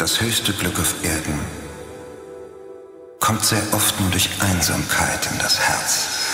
Das höchste Glück auf Erden kommt sehr oft nur durch Einsamkeit in das Herz.